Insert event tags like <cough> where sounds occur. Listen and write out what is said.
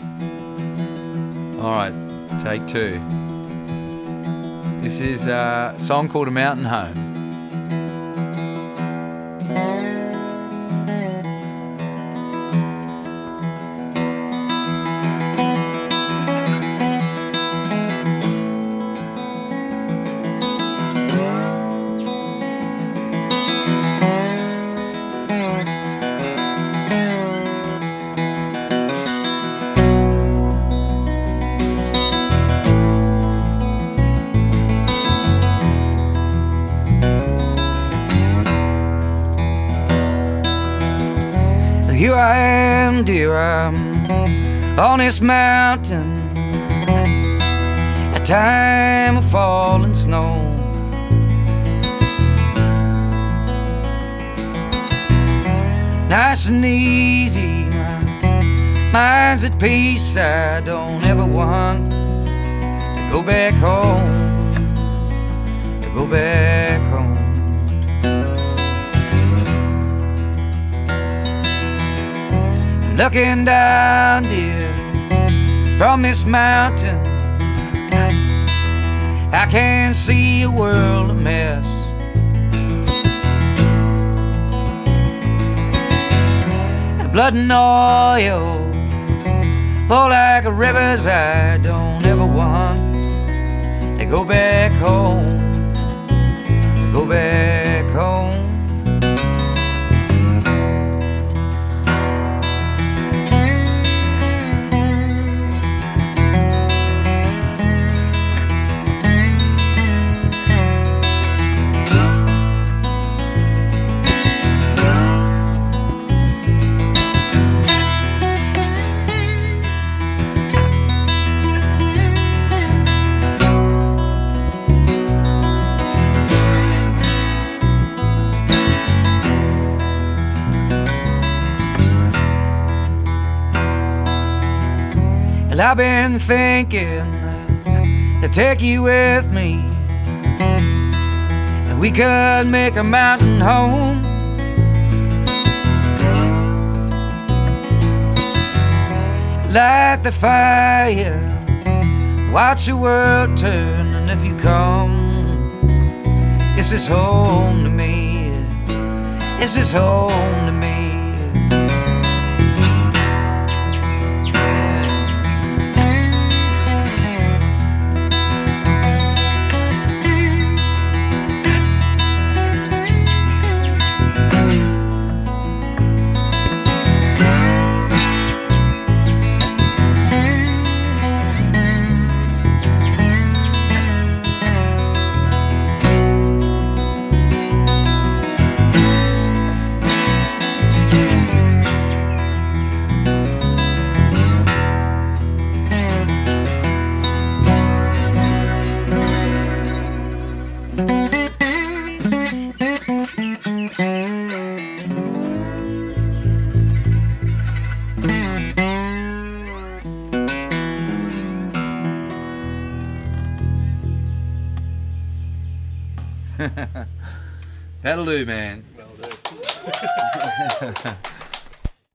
All right, take two. This is a song called A Mountain Home. Here I am, dear, I'm on this mountain. A time of falling snow. Nice and easy, my mind's at peace. I don't ever want to go back home. To go back Looking down, dear, from this mountain, I can see a world of mess. The blood and oil flow like rivers. I don't ever want to go back home. To go back Well, I've been thinking to take you with me. And we could make a mountain home. Light the fire, watch the world turn, and if you come, this is home to me. This is home to me. <laughs> That'll do, man. Well done. <laughs>